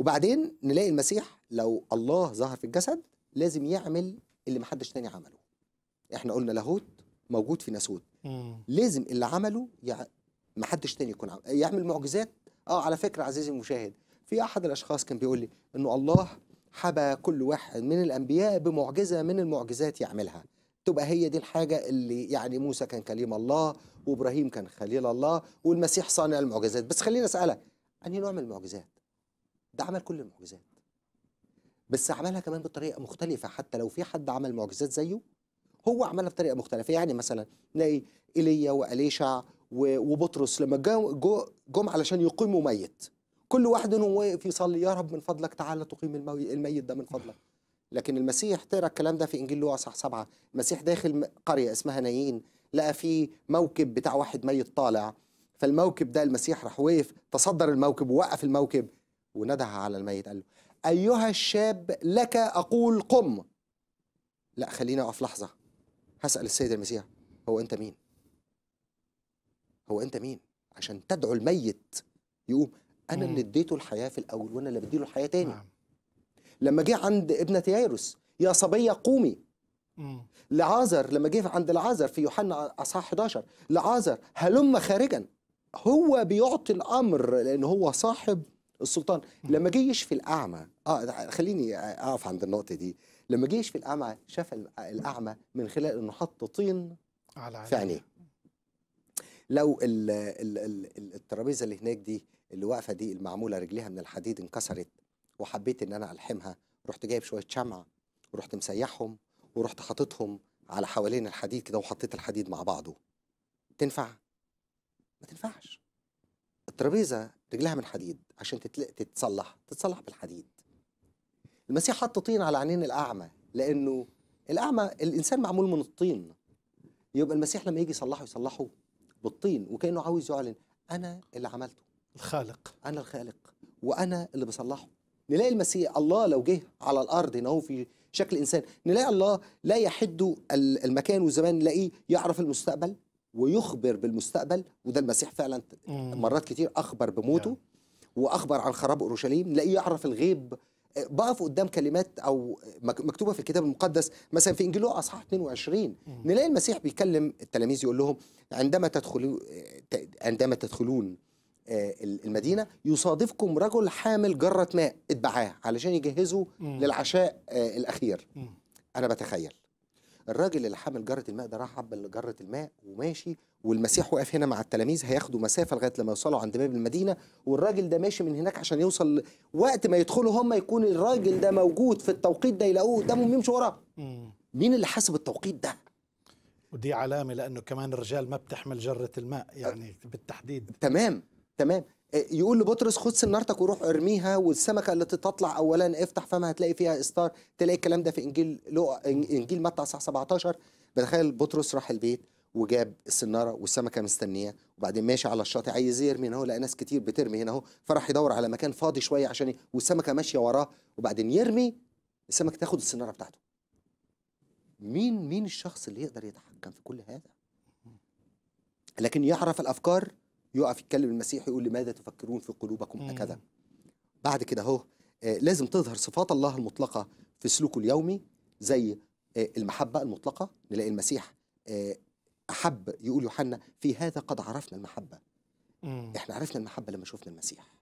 وبعدين نلاقي المسيح لو الله ظهر في الجسد لازم يعمل اللي محدش تاني عمله. إحنا قلنا لاهوت موجود في ناسوت. لازم اللي عمله يع... محدش تاني يكون عمل. يعمل معجزات. آه على فكرة عزيزي المشاهد في أحد الأشخاص كان بيقول لي إنه الله حبى كل واحد من الأنبياء بمعجزة من المعجزات يعملها. تبقى هي دي الحاجة اللي يعني موسى كان كليم الله وإبراهيم كان خليل الله والمسيح صانع المعجزات. بس خليني أسألك أنهي نوع من المعجزات؟ ده عمل كل المعجزات. بس عملها كمان بطريقة مختلفة حتى لو في حد عمل معجزات زيه هو عملها بطريقة مختلفة. يعني مثلا نلاقي إيليا وأليشع وبطرس لما جو- جم علشان يقيموا ميت. كل واحد منهم واقف يصلي يا رب من فضلك تعالى تقيم الميت ده من فضلك. لكن المسيح تقرا الكلام ده في إنجيل لوقا صح سبعة. المسيح داخل قرية اسمها نايين لقى فيه موكب بتاع واحد ميت طالع. فالموكب ده المسيح راح وقف تصدر الموكب ووقف الموكب. ونده على الميت قال له أيها الشاب لك أقول قم. لا خليني أقف لحظة. هسأل السيد المسيح هو أنت مين؟ هو أنت مين؟ عشان تدعو الميت يقوم. مم. اللي اديته الحياة في الأول وأنا اللي بديله الحياة تاني. نعم. لما جه عند ابنة يايروس يا صبية قومي. لعازر لما جه عند لعازر في يوحنا أصحاح 11 لعازر هلم خارجا. هو بيعطي الأمر لأن هو صاحب السلطان. لما جه يشفي الأعمى آه خليني أقف عند النقطة دي. لما جه يشفي الأعمى شاف الأعمى من خلال إنه حط طين على في عينيه. لو ال- ال- ال- ال- الترابيزة اللي هناك دي اللي واقفة دي المعمولة رجليها من الحديد انكسرت وحبيت إن أنا ألحمها رحت جايب شوية شمع ورحت مسيحهم ورحت حاططهم على حوالين الحديد كده وحطيت الحديد مع بعضه. تنفع؟ ما تنفعش. الترابيزة رجلها من حديد عشان. تتصلح تتصلح بالحديد. المسيح حط طين على عينين الأعمى لأنه الأعمى الإنسان معمول من الطين. يبقى المسيح لما يجي يصلحه يصلحه بالطين وكأنه عاوز يعلن أنا اللي عملته. الخالق. أنا الخالق وأنا اللي بصلحه. نلاقي المسيح الله لو جه على الأرض هنا هو في شكل إنسان. نلاقي الله لا يحد ال- المكان والزمان نلاقيه يعرف المستقبل. ويخبر بالمستقبل وده المسيح فعلا. مرات كتير أخبر بموته نعم. وأخبر عن خراب أورشليم نلاقيه يعرف الغيب آه، بقف قدام كلمات أو مك- مكتوبة في الكتاب المقدس مثلا في إنجيل أصحاح 22 مم. نلاقي المسيح بيكلم التلاميذ يقول لهم عندما تدخلوا آه، عندما تدخلون آه، المدينة يصادفكم رجل حامل جرة ماء اتبعاه علشان يجهزوا. للعشاء الأخير. أنا بتخيل الراجل اللي حامل جرة الماء ده راح عبى جرة الماء وماشي والمسيح واقف هنا مع التلاميذ هياخدوا مسافة لغاية لما يوصلوا عند باب المدينة والراجل ده ماشي من هناك عشان يوصل وقت ما يدخلوا هم يكون الراجل ده موجود في التوقيت ده يلاقوه قدامهم يمشوا وراه. مين اللي حاسب التوقيت ده؟ ودي علامة لأنه كمان الرجال ما بتحمل جرة الماء يعني بالتحديد. تمام تمام. يقول لبطرس خد سنارتك وروح ارميها والسمكة اللي تطلع اولا افتح فمها هتلاقي فيها استار تلاقي الكلام ده في إنجيل لو إنجيل متى اصحاح 17 بتخيل بطرس راح البيت وجاب السنارة والسمكة مستنية. وبعدين ماشي على الشاطئ عايز يرمي هنا أهو لقى ناس كتير بترمي هنا أهو. فراح يدور على مكان فاضي شوية عشان والسمكة ماشية وراه. وبعدين يرمي السمكة تاخد السنارة بتاعته. مين مين الشخص اللي يقدر يتحكم في كل هذا؟ لكن يعرف الأفكار يقف يتكلم المسيح يقول لماذا تفكرون في قلوبكم. هكذا بعد كده اهو آه، لازم تظهر صفات الله المطلقة في سلوكه اليومي زي آه، المحبة المطلقة نلاقي المسيح آه، أحب يقول يوحنا في هذا قد عرفنا المحبة مم. إحنا عرفنا المحبة لما شفنا المسيح